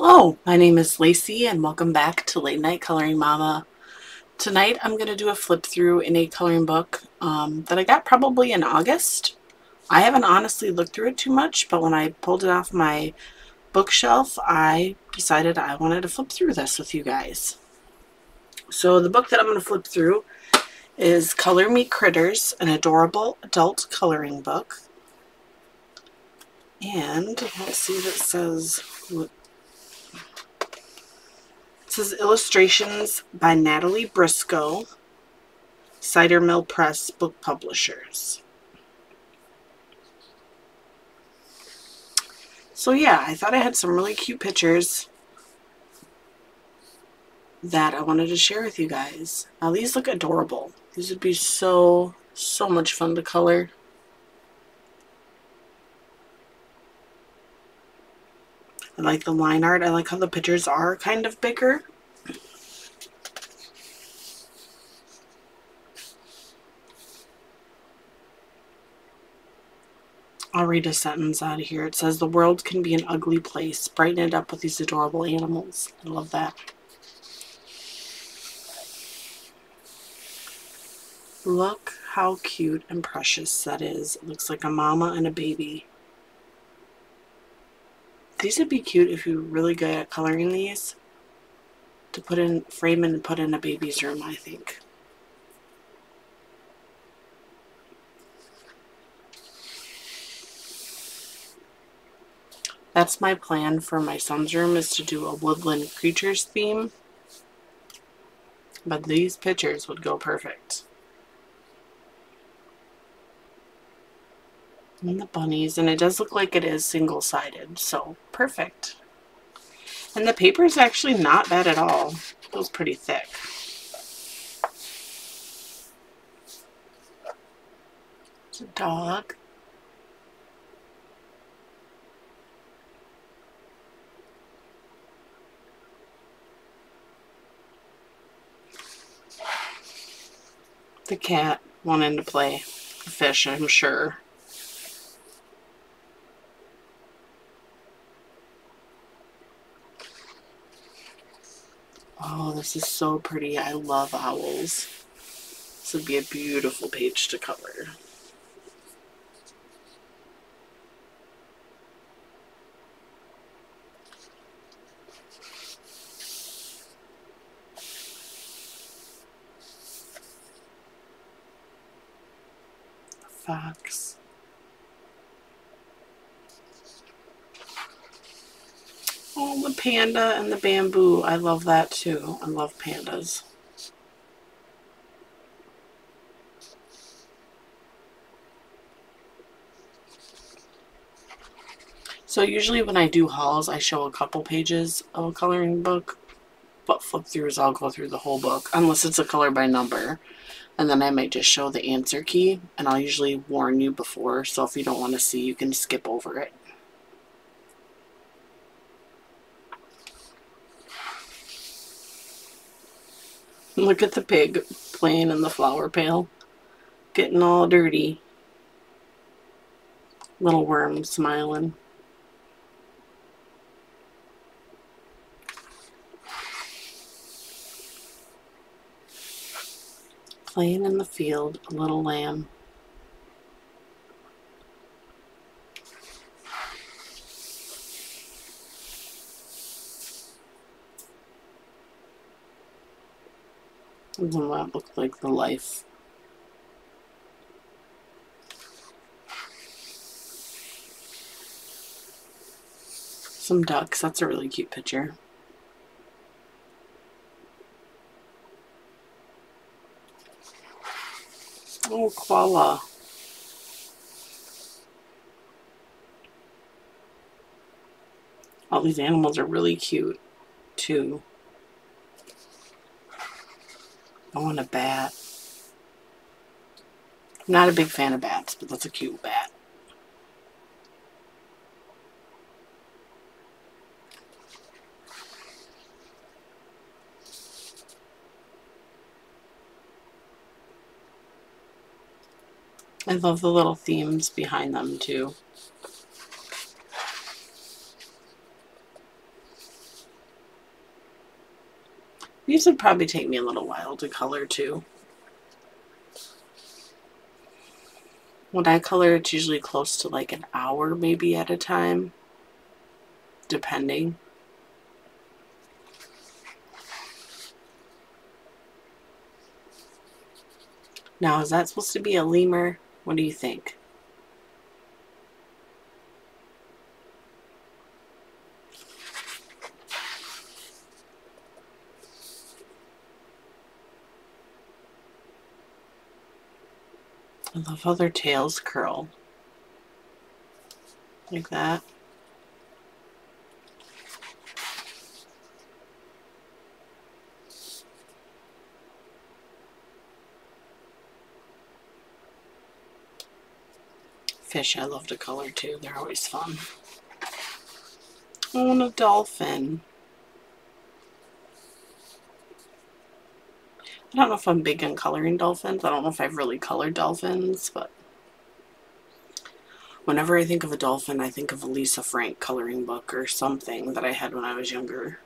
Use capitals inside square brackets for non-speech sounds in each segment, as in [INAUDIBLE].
Hello, my name is Lacey and welcome back to Late Night Coloring Mama. Tonight I'm going to do a flip through in a coloring book um, that I got probably in August. I haven't honestly looked through it too much, but when I pulled it off my bookshelf, I decided I wanted to flip through this with you guys. So the book that I'm going to flip through is Color Me Critters, an adorable adult coloring book. And let's see what it says. It says illustrations by Natalie Briscoe, Cider Mill Press Book Publishers. So yeah, I thought I had some really cute pictures that I wanted to share with you guys. Now these look adorable. These would be so, so much fun to color. I like the line art. I like how the pictures are kind of bigger. I'll read a sentence out of here. It says, The world can be an ugly place. Brighten it up with these adorable animals. I love that. Look how cute and precious that is. It looks like a mama and a baby. These would be cute if you're really good at coloring these. To put in, frame and put in a baby's room, I think. That's my plan for my son's room is to do a woodland creatures theme. But these pictures would go perfect. And the bunnies, and it does look like it is single-sided, so perfect. And the paper is actually not bad at all. It feels pretty thick. It's a dog. The cat wanting to play fish, I'm sure. Oh, this is so pretty. I love owls. This would be a beautiful page to cover. Fox. Oh, the panda and the bamboo. I love that too. I love pandas. So usually when I do hauls, I show a couple pages of a coloring book. But flip throughs, I'll go through the whole book. Unless it's a color by number. And then I might just show the answer key. And I'll usually warn you before. So if you don't want to see, you can skip over it. Look at the pig playing in the flower pail. Getting all dirty. Little worm smiling. Playing in the field, a little lamb. Doesn't that look like the life? Some ducks. That's a really cute picture. Koala. All these animals are really cute, too. I want a bat. I'm not a big fan of bats, but that's a cute bat. I love the little themes behind them too. These would probably take me a little while to color too. When I color, it's usually close to like an hour maybe at a time, depending. Now, is that supposed to be a lemur? What do you think? I love how their tails curl. Like that. Fish I love to color too. They're always fun. Oh, and a dolphin. I don't know if I'm big on coloring dolphins. I don't know if I've really colored dolphins, but whenever I think of a dolphin, I think of a Lisa Frank coloring book or something that I had when I was younger.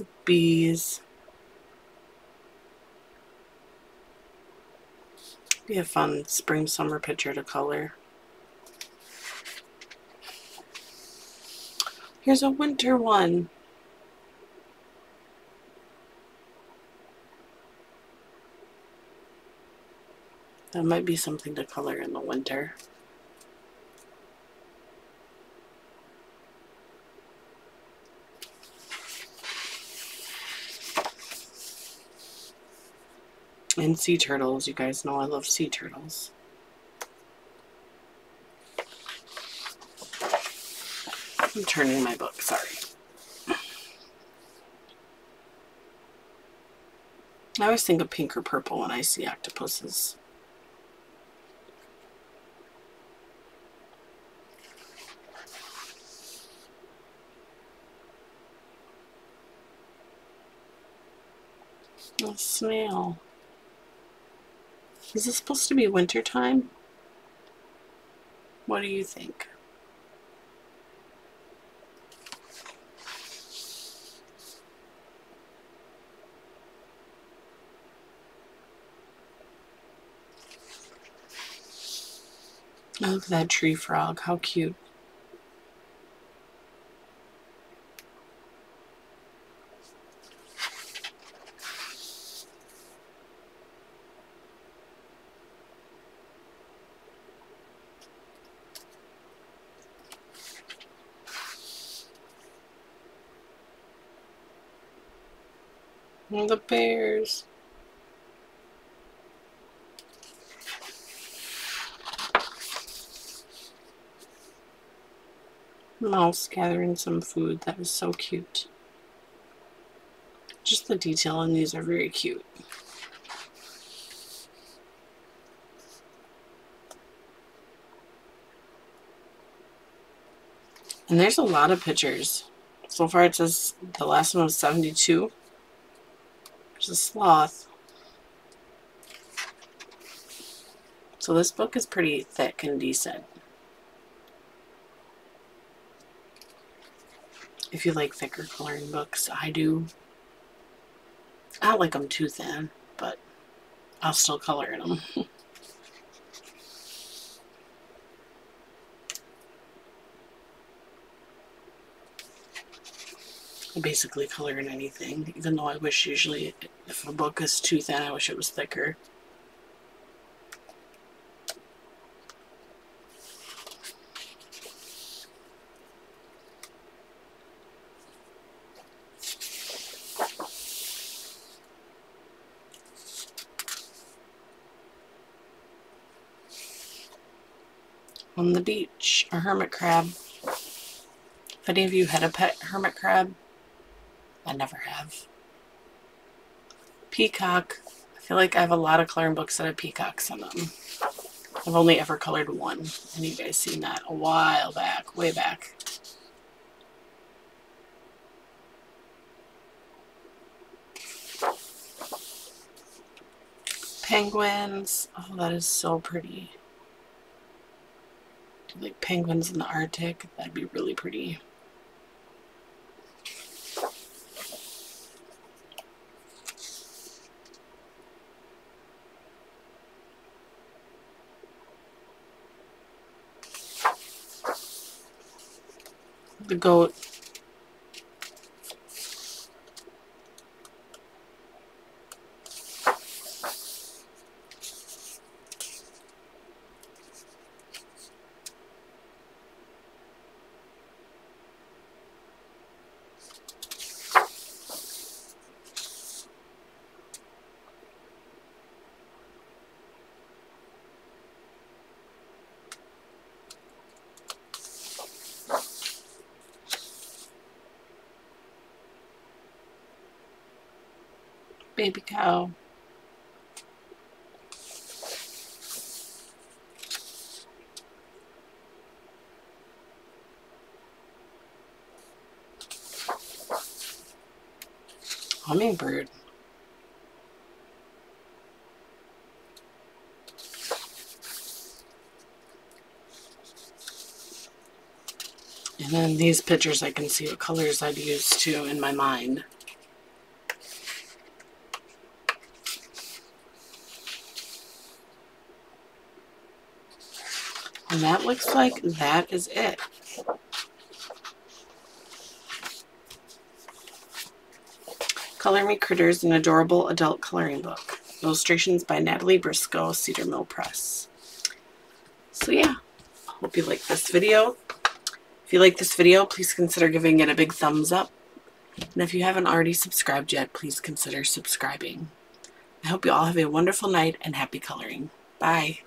The bees. Be a fun spring summer picture to color. Here's a winter one. That might be something to color in the winter. And sea turtles. You guys know I love sea turtles. I'm turning my book, sorry. I always think of pink or purple when I see octopuses. A snail. Is this supposed to be winter time? What do you think? Oh, look at that tree frog. How cute. The bears. Mouse gathering some food. That is so cute. Just the detail in these are very cute. And there's a lot of pictures. So far it says the last one was 72. There's a sloth. So this book is pretty thick and decent. If you like thicker coloring books, I do. I don't like them too thin, but I'll still color in them. [LAUGHS] basically color in anything, even though I wish usually if a book is too thin, I wish it was thicker. On the beach, a hermit crab. If any of you had a pet hermit crab, I never have. Peacock. I feel like I have a lot of coloring books that have peacocks in them. I've only ever colored one. And you guys seen that a while back, way back. penguins. Oh, that is so pretty. like penguins in the Arctic. That'd be really pretty. The goat baby cow. Hummingbird. And then these pictures I can see what colors I'd use too in my mind. And that looks like that is it. Color Me Critters, an adorable adult coloring book. Illustrations by Natalie Briscoe, Cedar Mill Press. So yeah, I hope you like this video. If you like this video, please consider giving it a big thumbs up. And if you haven't already subscribed yet, please consider subscribing. I hope you all have a wonderful night and happy coloring. Bye.